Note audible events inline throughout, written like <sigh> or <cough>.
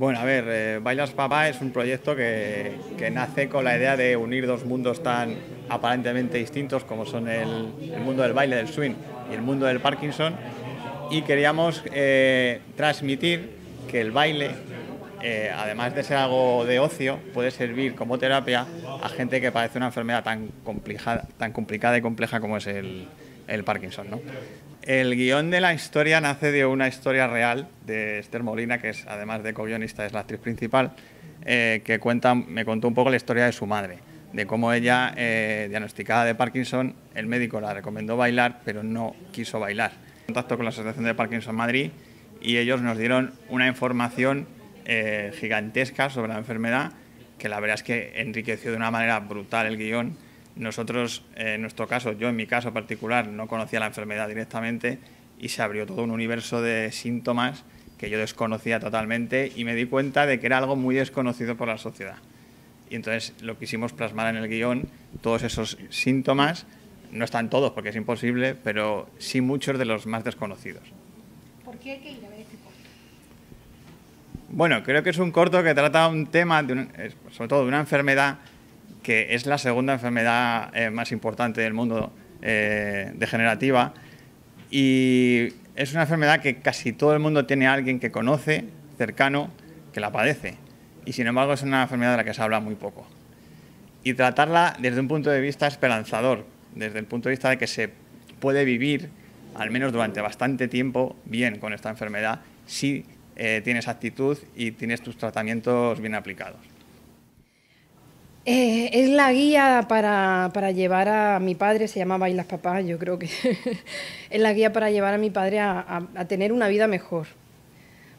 Bueno, a ver, eh, Bailas Papá es un proyecto que, nace con la idea de unir dos mundos tan aparentemente distintos como son el, mundo del baile, del swing y el mundo del Parkinson y queríamos eh, transmitir que el baile, eh, además de ser algo de ocio, puede servir como terapia a gente que padece una enfermedad tan, complicada, tan complicada y compleja como es el, el Parkinson. ¿no? El guion de la historia nace de una historia real de Esther Molina, que es además de co-guionista, es la actriz principal, eh, que cuenta, me contó un poco la historia de su madre, de cómo ella, eh, diagnosticada de Parkinson, el médico la recomendó bailar, pero no quiso bailar. Contacto con la Asociación de Parkinson Madrid y ellos nos dieron una información eh, gigantesca sobre la enfermedad, que la verdad es que enriqueció de una manera brutal el guion nosotros, en nuestro caso, yo en mi caso particular, no conocía la enfermedad directamente y se abrió todo un universo de síntomas que yo desconocía totalmente y me di cuenta de que era algo muy desconocido por la sociedad. Y entonces lo quisimos plasmar en el guion, todos esos síntomas, no están todos porque es imposible, pero sí muchos de los más desconocidos. ¿Por qué hay que ir a ver este corto? Bueno, creo que es un corto que trata un tema, sobre todo de una enfermedad que es la segunda enfermedad eh, más importante del mundo eh, degenerativa y es una enfermedad que casi todo el mundo tiene alguien que conoce, cercano, que la padece. Y sin embargo es una enfermedad de la que se habla muy poco. Y tratarla desde un punto de vista esperanzador, desde el punto de vista de que se puede vivir, al menos durante bastante tiempo, bien con esta enfermedad, si eh, tienes actitud y tienes tus tratamientos bien aplicados. Eh, es la guía para, llevar a mi padre, se llama Bailas Papás, yo creo que <laughs> es la guía para llevar a mi padre a, tener una vida mejor.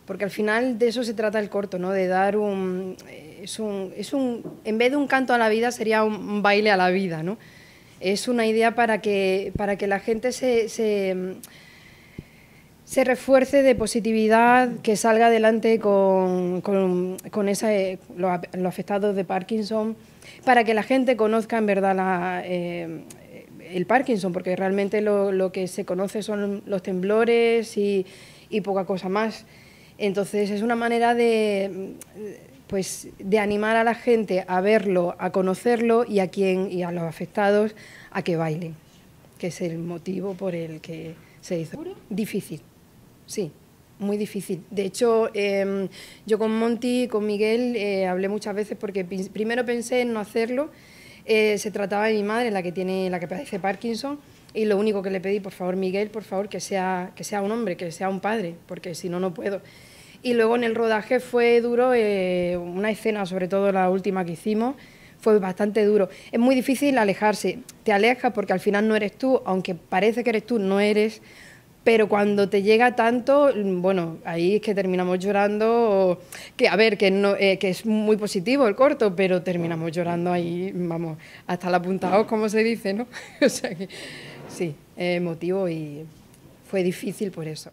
Porque al final de eso se trata el corto, ¿no? De dar un es, un... es un... En vez de un canto a la vida sería un baile a la vida, ¿no? Es una idea para que, para que la gente se, refuerce de positividad, que salga adelante con, con, con esa, los afectados de Parkinson, para que la gente conozca en verdad eh, el Parkinson, porque realmente lo, que se conoce son los temblores y, poca cosa más. Entonces es una manera de, pues, de animar a la gente a verlo, a conocerlo y a, quien, y a los afectados a que bailen, que es el motivo por el que se hizo. Difícil, sí muy difícil. De hecho, em, yo con Monty, con Miguel, eh, hablé muchas veces porque primero pensé en no hacerlo. Eh, se trataba de mi madre, la que tiene, la que padece Parkinson, y lo único que le pedí, por favor, Miguel, por favor, que sea, que sea un hombre, que sea un padre, porque si no, no puedo. Y luego en el rodaje fue duro, eh, una escena, sobre todo la última que hicimos, fue bastante duro. Es muy difícil alejarse, te alejas porque al final no eres tú, aunque parece que eres tú, no eres pero cuando te llega tanto, bueno, ahí es que terminamos llorando, que a ver, que, no, eh, que es muy positivo el corto, pero terminamos llorando ahí, vamos, hasta la punta como se dice, ¿no? <laughs> o sea que sí, emotivo y fue difícil por eso.